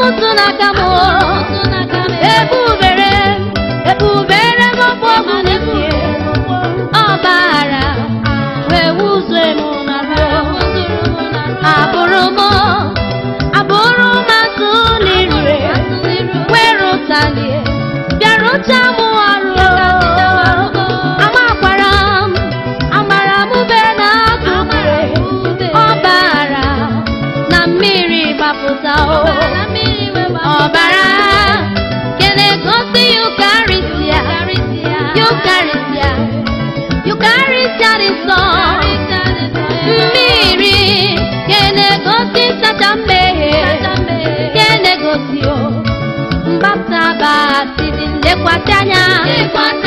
不知哪个摸。ọzọ mmiri ka na-egosi nsacha mmehie ka na-egosi o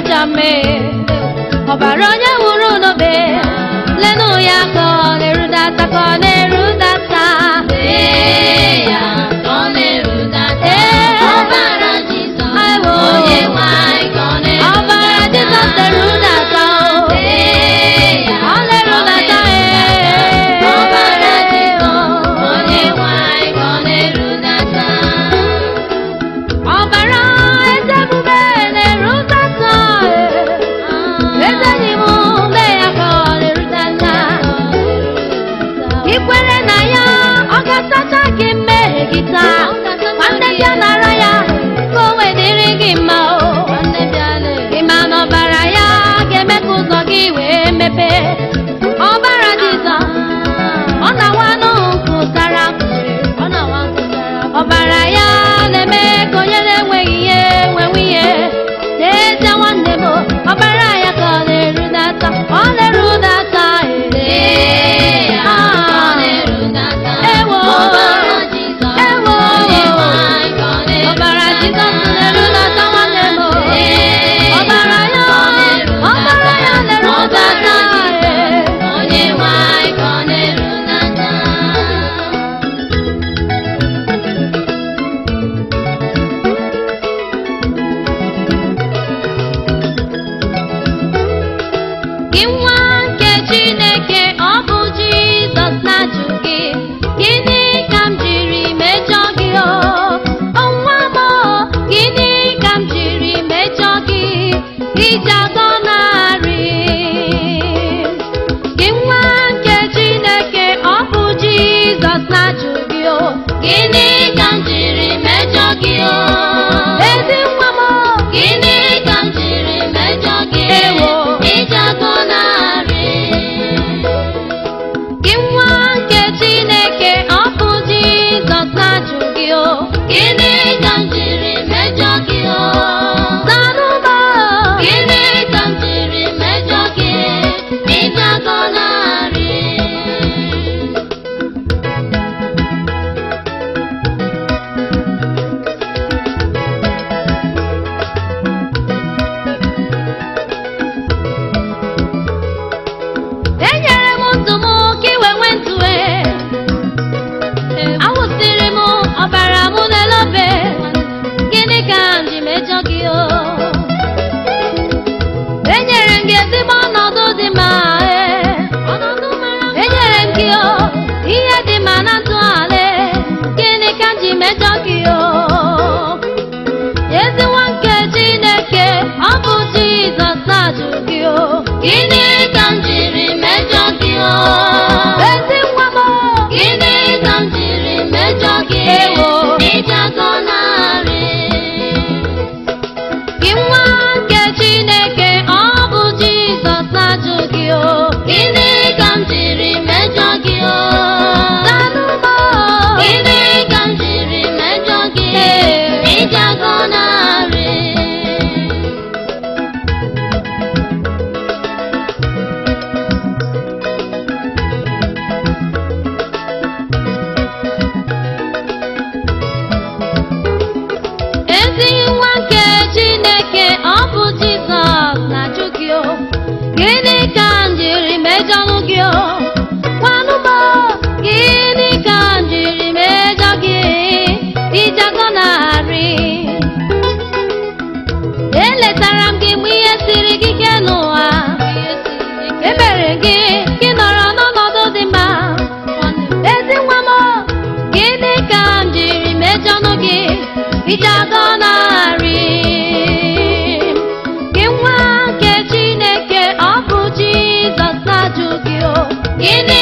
ọjọme ọbara onye nwụrụ n'obe lenu ya ka ọ na-erudata ka ọ na-erudata না gịnị ka m jiri mejọ Ezi nwa m gịnị ka m jiri mejọ gị ewo na-arịị Gịnị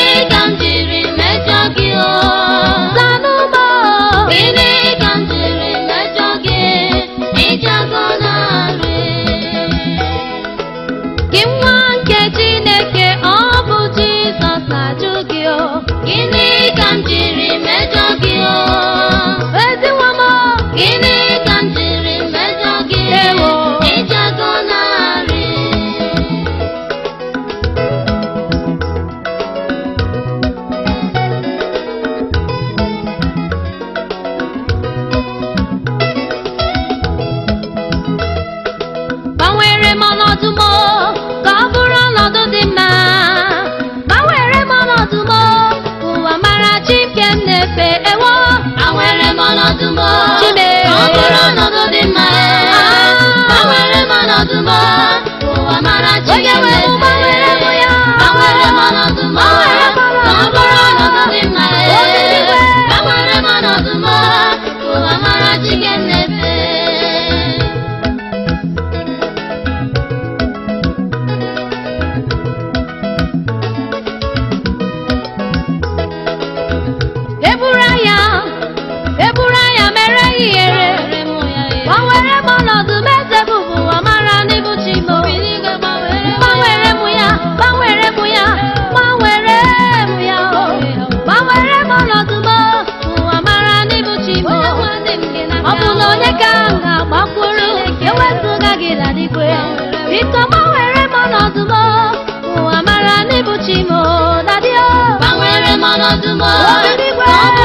aradıma. Aradıma.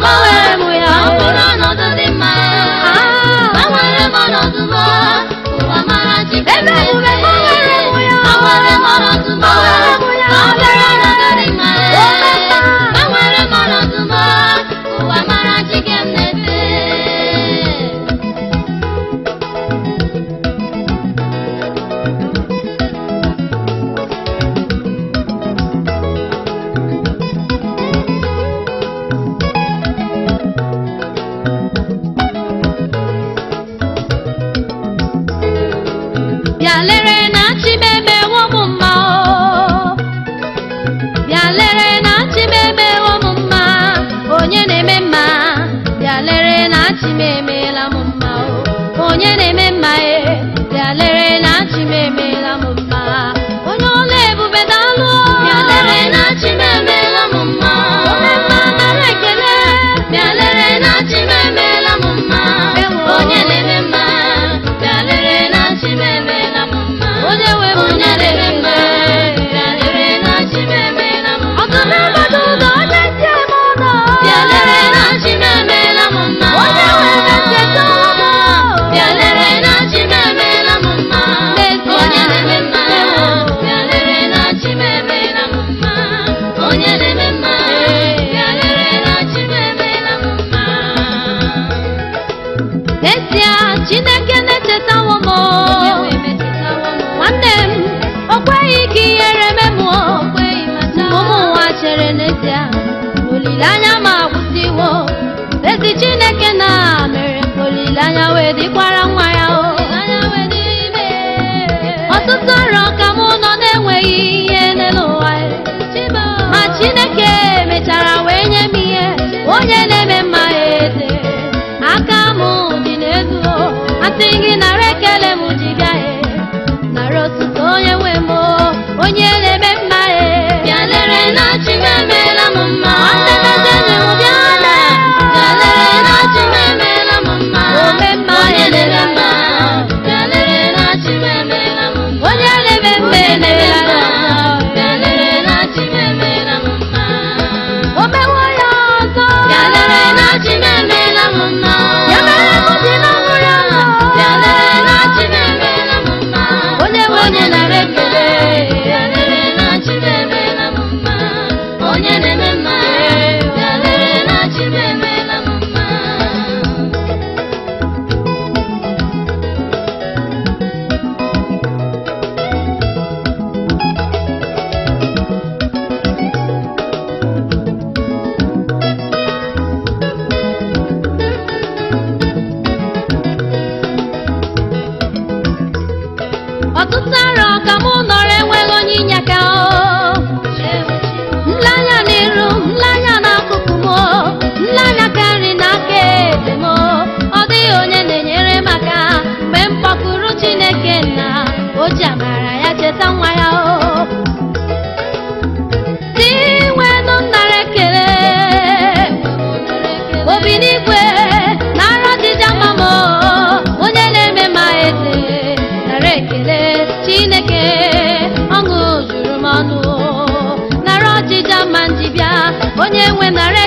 Oh. anya wee dịkwara nwa ya ọtụtụ arọ ka mụ nọ na-enweghị ihe n'ụwa ụwa ma Chineke mechara wee nye m ihe onye na-eme mma ete aka mụ dị n'elu asị Estamos 年为男人。